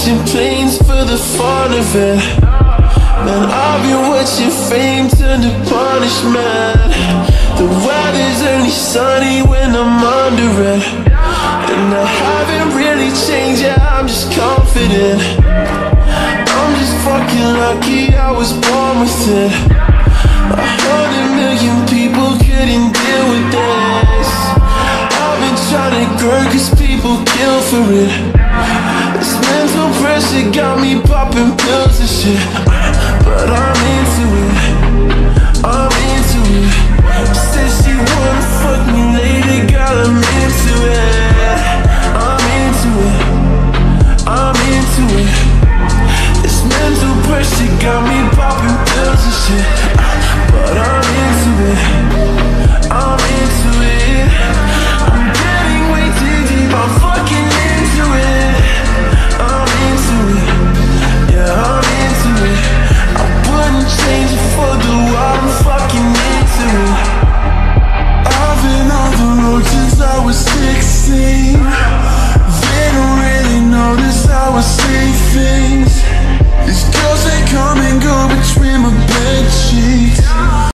things for the fun of it. Man, I've been watching fame turn to punishment. The weather's only sunny when I'm under it. And I haven't really changed, yeah, I'm just confident. I'm just fucking lucky I was born with it. A hundred million people couldn't deal with this. I've been trying to grow cause people kill for it she got me popping pills and shit. But I'm into it, I'm into it. Said she wanna fuck me lady girl. I'm into it. I'm into it, I'm into it. This mental pressure got me popping pills and shit.